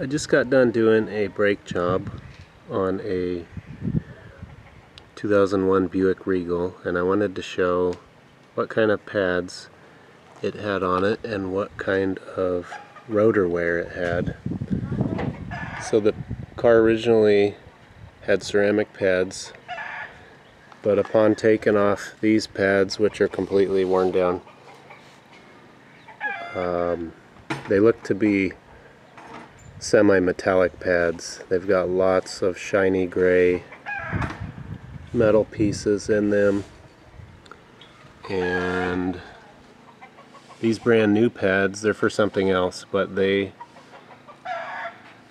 I just got done doing a brake job on a 2001 Buick Regal and I wanted to show what kind of pads it had on it and what kind of rotor wear it had. So the car originally had ceramic pads but upon taking off these pads which are completely worn down um, they look to be semi-metallic pads. They've got lots of shiny gray metal pieces in them. And these brand new pads, they're for something else, but they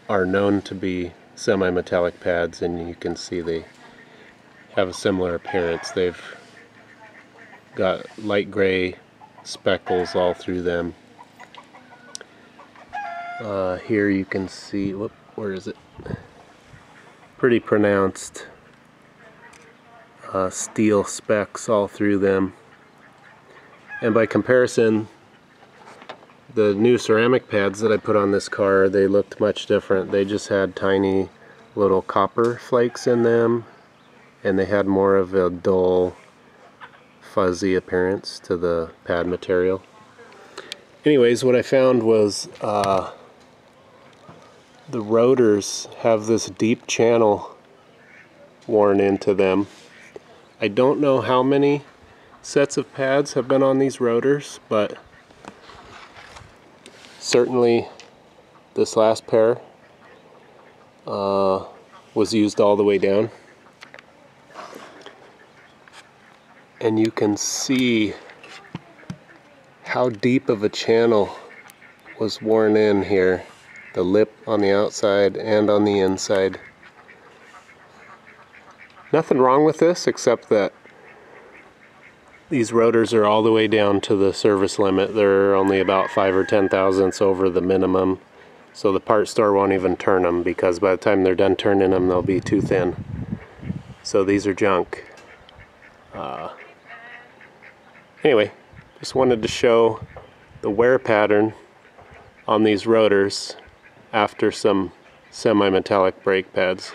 are known to be semi-metallic pads and you can see they have a similar appearance. They've got light gray speckles all through them uh, here you can see, whoop, where is it? Pretty pronounced uh, steel specks all through them. And by comparison, the new ceramic pads that I put on this car, they looked much different. They just had tiny little copper flakes in them and they had more of a dull fuzzy appearance to the pad material. Anyways, what I found was uh, the rotors have this deep channel worn into them. I don't know how many sets of pads have been on these rotors, but certainly this last pair uh, was used all the way down. And you can see how deep of a channel was worn in here the lip on the outside and on the inside. Nothing wrong with this except that these rotors are all the way down to the service limit. They're only about 5 or 10 thousandths over the minimum. So the part store won't even turn them because by the time they're done turning them they'll be too thin. So these are junk. Uh, anyway, just wanted to show the wear pattern on these rotors after some semi-metallic brake pads.